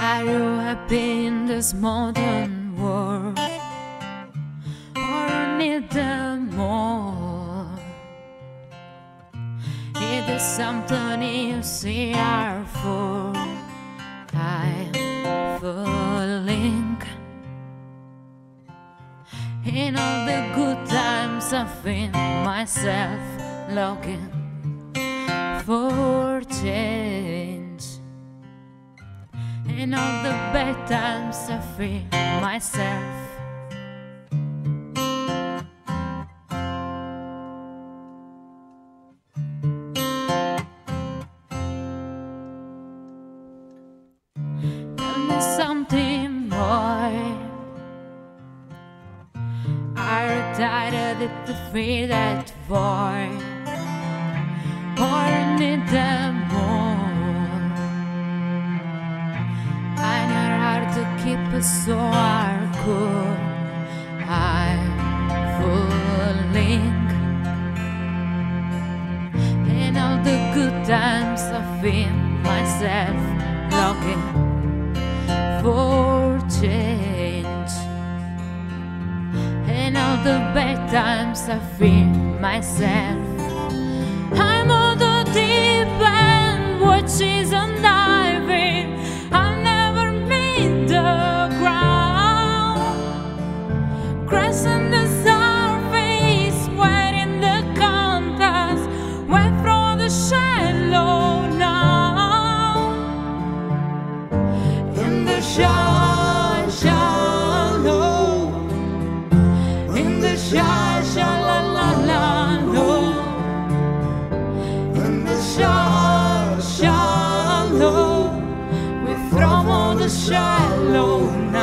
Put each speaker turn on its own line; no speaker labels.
happy in this modern world or need them more. It is something you see are for. I'm falling in all the good times I find myself looking the bad times I feel myself. Tell me something more. Are you tired of the fear that void Or need them keep us so cool I'm falling In all the good times I feel myself looking for change. In all the bad times I feel myself Shallow oh. In the shallow, shallow, la, la, low in the shallow, shallow, oh. we throw on the shallow now.